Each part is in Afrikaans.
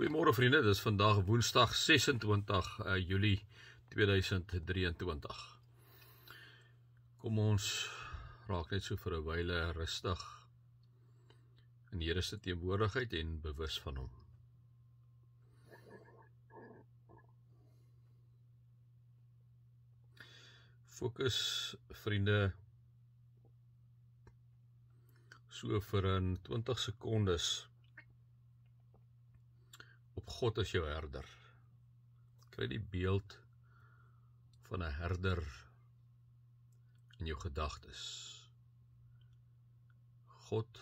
Goeiemôre vriende, dis vandag Woensdag 26 uh, Julie 2023. Kom ons raak net so vir 'n wyle rustig in die Here se teenwoordigheid en bewus van hom. Fokus vriende so vir 'n 20 sekondes God as jou herder. Kry die beeld van 'n herder in jou gedagtes. God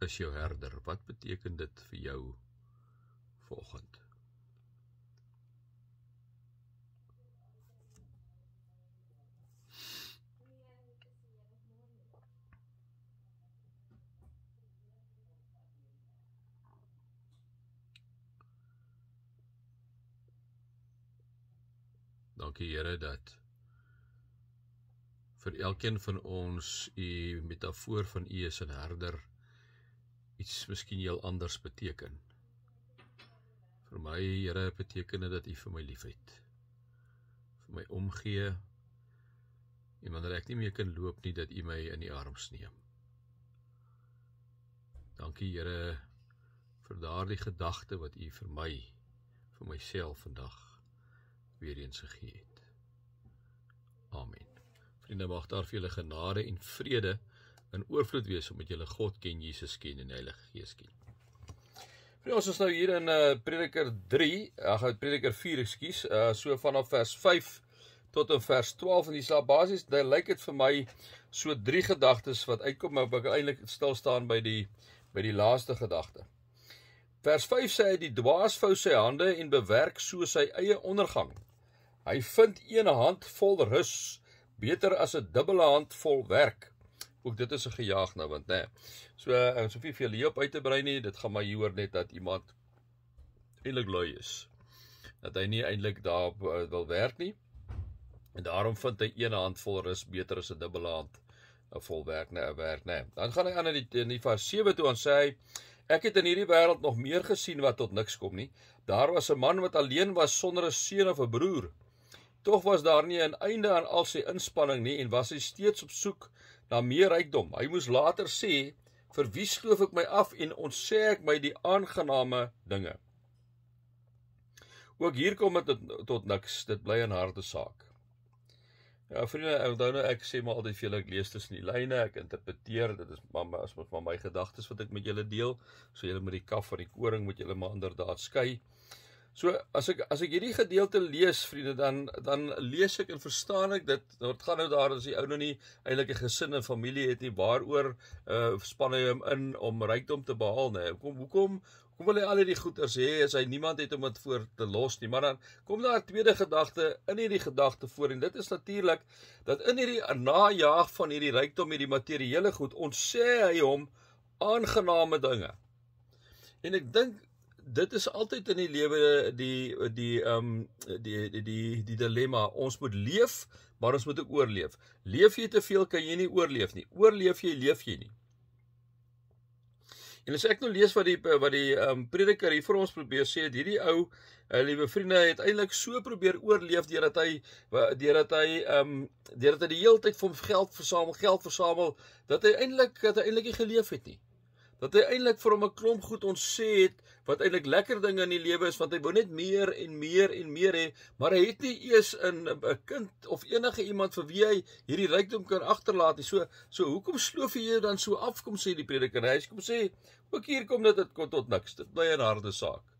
is jou herder. Wat beteken dit vir jou volgende? Dankie Here dat vir elkeen van ons u metafoor van u as 'n herder iets miskien heel anders beteken. Vir my Here beteken dit dat u vir my liefhet. Vir my omgee en wanneer ek nie meer kan loop nie dat u my in die arms neem. Dankie Here vir daardie gedagte wat u vir my vir myself vandag weer eens gegee het. Amen. Vriende, mag daar vir julle genade en vrede in oorvloed wees om met julle God ken, Jesus ken en Heilige Gees ken. Vriende, ons is nou hier in uh, Prediker 3, ag, Prediker 4, ekskuus, uh so vanaf vers 5 tot in vers 12 en dis daar basies, dit lyk dit vir my so drie gedagtes wat uitkom, maar ek eintlik stil staan by die by die laaste gedagte. Vers 5 sê hy die dwaas vou sy hande en bewerk so sy eie ondergang. Hy vind een hand vol rus beter as 'n dubbele hand vol werk. Ook dit is 'n gejaag nou want nê. Nee. So en soveel vir julle op uit te brei nie, dit gaan maar hier hoor net dat iemand eintlik lui is. Dat hy nie eintlik daar uh, wil werk nie. En daarom vind hy een hand vol rus beter as 'n dubbele hand vol werk nê, 'n werk nê. Dan gaan hy aan in die in die vers 7 toe en sê hy Ek het in hierdie wêreld nog meer gesien wat tot niks kom nie. Daar was 'n man wat alleen was sonder 'n seun of 'n broer. Tog was daar nie 'n einde aan al sy inspanning nie en was hy steeds op soek na meer rykdom. Hy moes later sê: "Vir wie skoof ek my af en ontsê ek my die aangename dinge?" Ook hier kom dit tot, niks. Dit bly 'n harde saak. Ja, vriende, onthou nou ek sê maar altyd vir julle ek lees tussen die lyne, ek interpreteer, dit is maar as met my gedagtes wat ek met julle deel, so julle met die kaf van die koring moet julle maar inderdaad skei. So as ek as ek hierdie gedeelte lees vriende dan dan lees ek en verstaan ek dit dit gaan nou daar as die ou nou nie eintlik 'n gesin en familie het nie waaroor uh span hy hom in om rykdom te behaal nê hoekom hoekom hoekom wil hy al hierdie goeders hê as hy niemand het om dit voor te los nie? Maar dan kom daar 'n tweede gedagte in hierdie gedagte voor en dit is natuurlik dat in hierdie najaag van hierdie rykdom hierdie materiële goed ontsê hy hom aangename dinge. En ek dink dit is altyd in die lewe die die ehm um, die die die die dilemma. Ons moet leef maar ons moet ook oorleef. Leef jy te veel kan jy nie oorleef nie. Oorleef jy leef jy nie. En as ek nou lees wat die wat die ehm um, prediker hier vir ons probeer sê hierdie ou uh, liewe vriende het eintlik so probeer oorleef deurdat hy deurdat hy ehm um, deurdat hy die hele tyd vir hom geld versamel geld versamel dat hy eintlik dat hy eintlik nie geleef het nie dat hy eintlik vir hom 'n klomp goed ontsê het wat eintlik lekker dinge in die lewe is want hy wou net meer en meer en meer hê maar hy het nie eers 'n 'n kind of enige iemand vir wie hy hierdie rykdom kan agterlaat nie. So so hoekom sloof jy jou dan so af kom sê die prediker. Hy kom sê ook hier kom dit dit kom tot niks. Dit bly 'n harde saak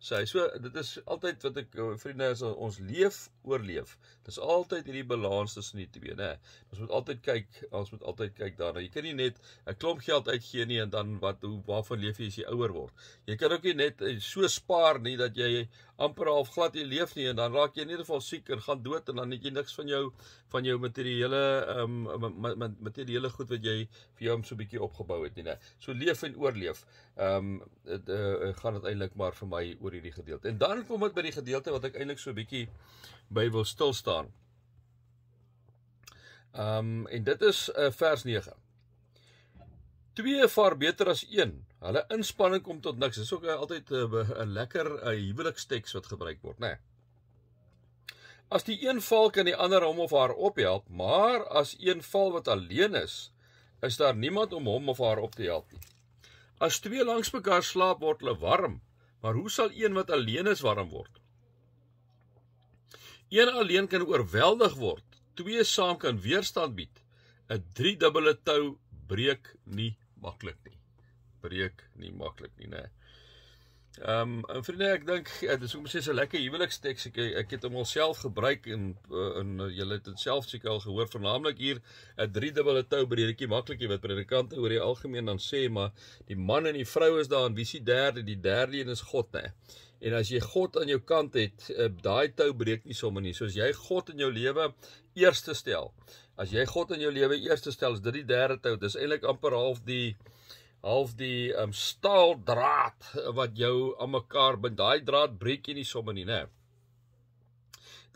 sê so dit is altyd wat ek vriende is ons leef oorleef. Dis altyd hierdie balans tussen die twee nê ons moet altyd kyk ons moet altyd kyk daarna. Jy kan nie net 'n klomp geld uitgee nie en dan wat hoe waarvan leef jy as jy ouer word? Jy kan ook nie net eh, so spaar nie dat jy amper half glad jy leef nie en dan raak jy in ieder geval siek en gaan dood en dan het jy niks van jou van jou materiële ehm um, materiële goed wat jy vir jou so 'n bietjie opgebou het nie nê so leef en oorleef. Ehm um, dit uh, gaan dit eintlik maar vir my oor hierdie gedeelte. En dan kom dit by die gedeelte wat ek eintlik so 'n bietjie by wil stil staan. Ehm um, en dit is uh, vers 9. Twee vaar beter as een. Hulle inspanning kom tot niks. Dis ook altyd 'n lekker 'n huweliksteks wat gebruik word, né? Nee. As die een val kan die ander hom of haar ophelp, maar as een val wat alleen is, is daar niemand om hom of haar op te help nie. As twee langs mekaar slaap word hulle warm, maar hoe sal een wat alleen is warm word? Een alleen kan oorweldig word, twee saam kan weerstand bied. 'n Driedubbele tou breek nie maklik nie. Breek nie maklik nie, né? Ehm um, vriende, ek dink dit is ook presies 'n lekker huweliksteks. Ek ek het hom alself gebruik en in uh, julle het dit self seker al gehoor, vernaamlik hier 'n driedubbele tou breekie maklikie wat predikante oor die algemeen dan sê, maar die man en die vrou is daar en wie is die derde? Die derde een is God, né? En as jy God aan jou kant het, uh, daai tou breek nie sommer nie. So as jy God in jou lewe eerste stel, as jy God in jou lewe eerste stel, is dit die derde tou. Dis eintlik amper half die half die um, staaldraad wat jou aan mekaar bind. Daai draad breek jy nie sommer nie, né?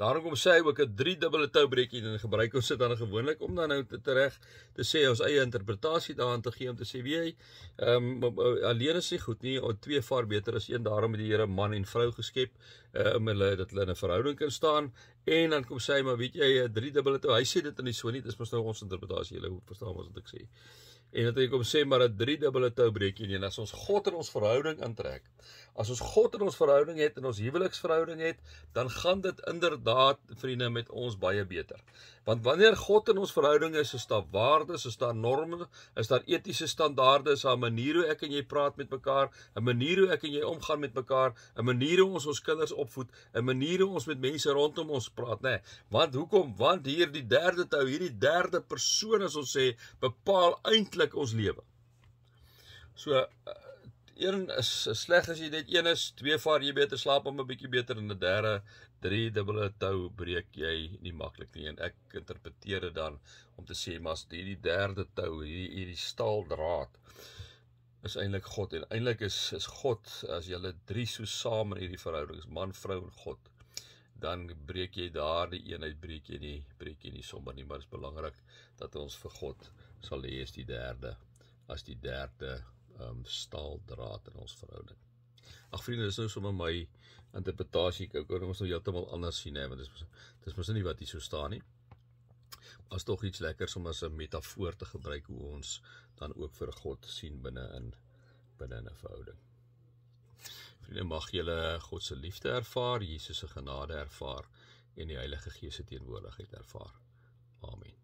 Daarom kom sê hy ook 'n drie dubbele tou breekie en gebruik ons dit dan gewoonlik om dan nou te reg te sê ons eie interpretasie daaraan te gee om te sê wie hy ehm um, alleen is nie goed nie, of twee vaar beter as een. Daarom het die Here man en vrou geskep uh, om hulle dat hulle in 'n verhouding kan staan en dan kom sê hy maar weet jy 'n drie dubbele tou. Hy sê dit in die so nie, dis mos nou ons interpretasie. Julle verstaan wat ek sê. En dat hy kom sê maar 'n drie dubbele tou breekie nie en as ons God in ons verhouding intrek As ons God in ons verhouding het en ons huweliksverhouding het, dan gaan dit inderdaad vriende met ons baie beter. Want wanneer God in ons verhouding is, is daar waardes, is daar norme, is daar etiese standaarde, is daar 'n manier hoe ek en jy praat met mekaar, 'n manier hoe ek en jy omgaan met mekaar, 'n manier hoe ons ons kinders opvoed, 'n manier hoe ons met mense rondom ons praat, nê? Nee, want hoekom? Want hier die derde tou, hierdie derde persoon as ons sê, bepaal eintlik ons lewe. So uh, een is sleg as jy net een is, twee vaar jy beter slaap om 'n bietjie beter en 'n derde, drie dubbele tou breek jy nie maklik nie. En ek interpreteer dit dan om te sê maar as hierdie derde tou, hierdie hierdie staaldraad is eintlik God. En eintlik is is God as julle drie so saam in hierdie verhouding is man, vrou en God dan breek jy daardie eenheid breek jy nie breek jy nie sommer nie. Maar dit is belangrik dat ons vir God sal hê is die derde as die derde um staaldraad in ons verhouding. Ag vriende, dis nou sommer my interpretasie. Ek wou ons nou heeltemal anders sien hè, want dis dis mos nie wat hier so staan nie. As tog iets lekkers om as 'n metafoor te gebruik hoe ons dan ook vir God sien binne in binne in 'n verhouding. Vriende, mag julle God se liefde ervaar, Jesus se genade ervaar en die Heilige Gees se teenwoordigheid ervaar. Amen.